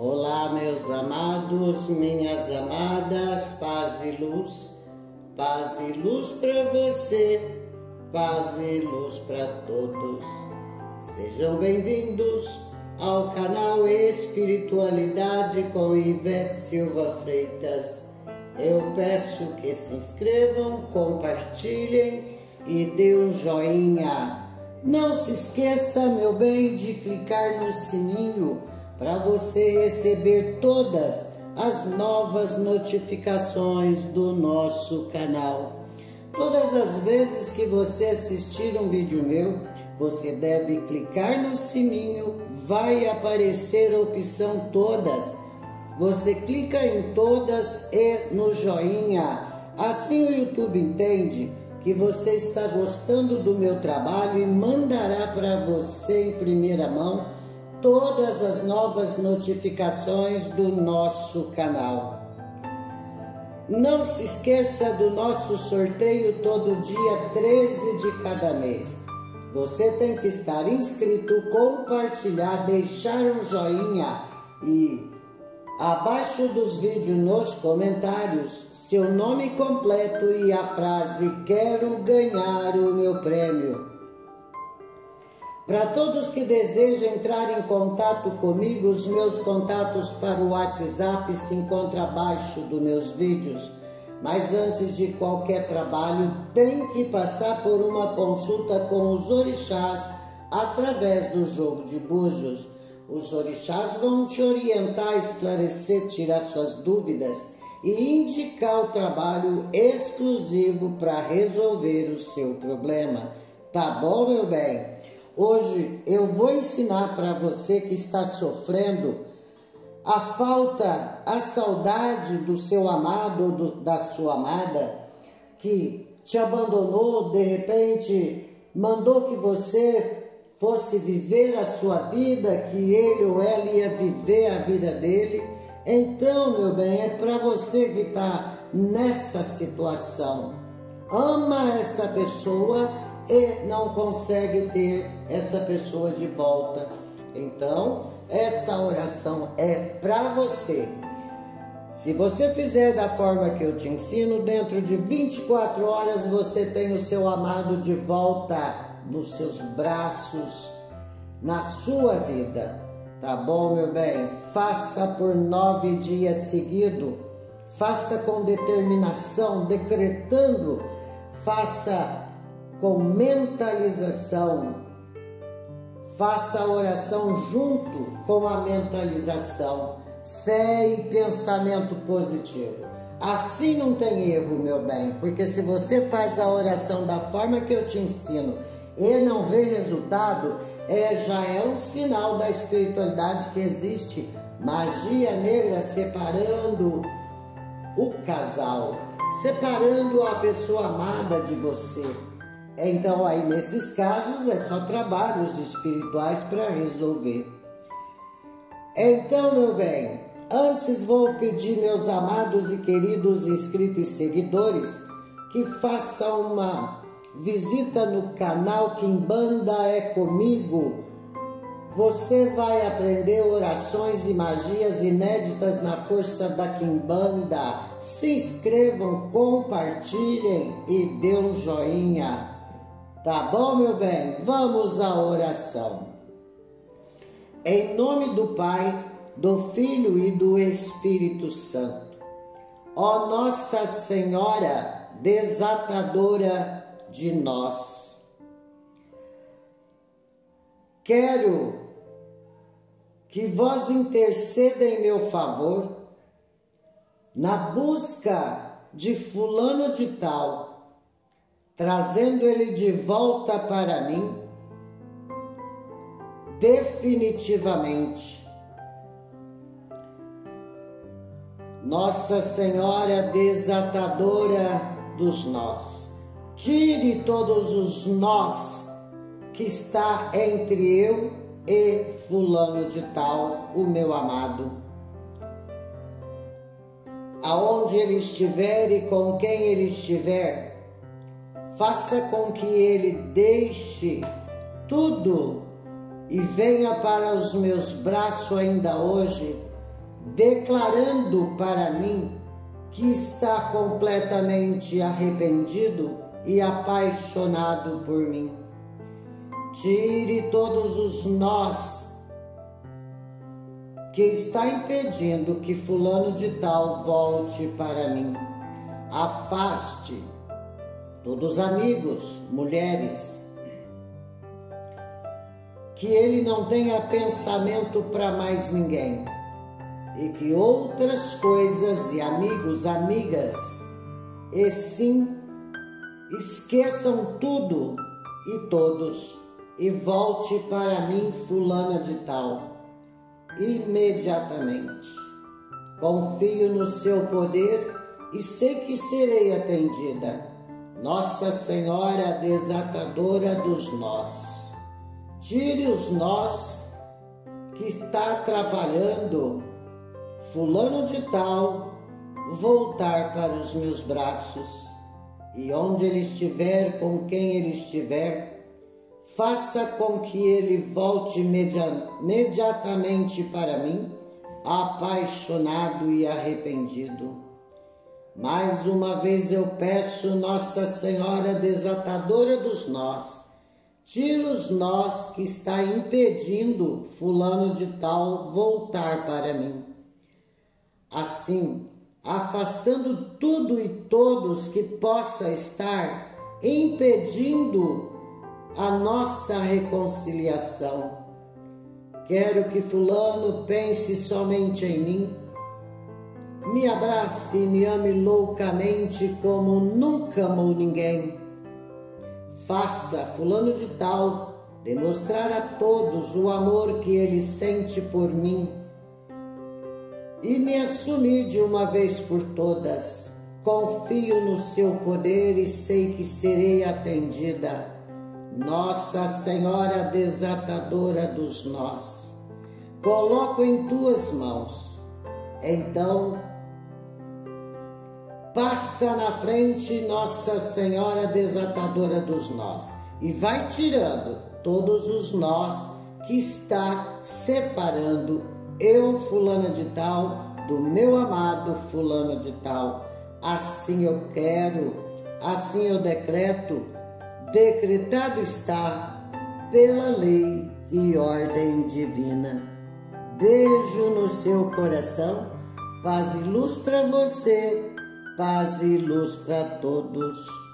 Olá, meus amados, minhas amadas, paz e luz, paz e luz para você, paz e luz para todos. Sejam bem-vindos ao canal Espiritualidade com Ivete Silva Freitas. Eu peço que se inscrevam, compartilhem e dê um joinha. Não se esqueça, meu bem, de clicar no sininho para você receber todas as novas notificações do nosso canal. Todas as vezes que você assistir um vídeo meu, você deve clicar no sininho, vai aparecer a opção todas. Você clica em todas e no joinha. Assim o YouTube entende que você está gostando do meu trabalho e mandará para você em primeira mão todas as novas notificações do nosso canal. Não se esqueça do nosso sorteio todo dia 13 de cada mês. Você tem que estar inscrito, compartilhar, deixar um joinha e abaixo dos vídeos nos comentários seu nome completo e a frase quero ganhar o meu prêmio. Para todos que desejam entrar em contato comigo, os meus contatos para o WhatsApp se encontram abaixo dos meus vídeos. Mas antes de qualquer trabalho, tem que passar por uma consulta com os orixás através do jogo de búzios. Os orixás vão te orientar, esclarecer, tirar suas dúvidas e indicar o trabalho exclusivo para resolver o seu problema. Tá bom, meu bem? Hoje eu vou ensinar para você que está sofrendo a falta, a saudade do seu amado ou da sua amada que te abandonou, de repente mandou que você fosse viver a sua vida, que ele ou ela ia viver a vida dele. Então, meu bem, é para você que está nessa situação. Ama essa pessoa e não consegue ter essa pessoa de volta. Então, essa oração é para você. Se você fizer da forma que eu te ensino, dentro de 24 horas você tem o seu amado de volta nos seus braços, na sua vida. Tá bom, meu bem? Faça por nove dias seguidos. Faça com determinação, decretando. Faça com mentalização. Faça a oração junto com a mentalização, fé e pensamento positivo. Assim não tem erro, meu bem, porque se você faz a oração da forma que eu te ensino e não vê resultado, é, já é um sinal da espiritualidade que existe magia negra separando o casal, separando a pessoa amada de você. Então, aí nesses casos, é só trabalhos espirituais para resolver. Então, meu bem, antes vou pedir, meus amados e queridos inscritos e seguidores, que façam uma visita no canal Kimbanda é Comigo. Você vai aprender orações e magias inéditas na força da Kimbanda. Se inscrevam, compartilhem e dê um joinha. Tá bom, meu bem? Vamos à oração. Em nome do Pai, do Filho e do Espírito Santo. Ó Nossa Senhora, desatadora de nós. Quero que vós interceda em meu favor na busca de fulano de tal trazendo ele de volta para mim, definitivamente. Nossa Senhora desatadora dos nós, tire todos os nós que está entre eu e fulano de tal, o meu amado. Aonde ele estiver e com quem ele estiver, faça com que ele deixe tudo e venha para os meus braços ainda hoje declarando para mim que está completamente arrependido e apaixonado por mim. Tire todos os nós que está impedindo que fulano de tal volte para mim. Afaste todos os amigos, mulheres, que ele não tenha pensamento para mais ninguém e que outras coisas e amigos, amigas, e sim esqueçam tudo e todos e volte para mim fulana de tal imediatamente. Confio no seu poder e sei que serei atendida. Nossa Senhora desatadora dos nós. Tire os nós que está trabalhando fulano de tal voltar para os meus braços e onde ele estiver, com quem ele estiver, faça com que ele volte imediatamente para mim, apaixonado e arrependido. Mais uma vez eu peço, Nossa Senhora desatadora dos nós, tira os nós que está impedindo fulano de tal voltar para mim assim afastando tudo e todos que possa estar impedindo a nossa reconciliação. Quero que Fulano pense somente em mim, me abrace e me ame loucamente como nunca amou ninguém. Faça Fulano de Tal demonstrar a todos o amor que ele sente por mim e me assumir de uma vez por todas. Confio no seu poder e sei que serei atendida. Nossa Senhora desatadora dos nós, coloco em tuas mãos. Então, passa na frente, Nossa Senhora desatadora dos nós, e vai tirando todos os nós que está separando eu, fulana de tal, do meu amado fulano de tal. Assim eu quero, assim eu decreto, decretado está pela lei e ordem divina. Beijo no seu coração, paz e luz para você, paz e luz para todos.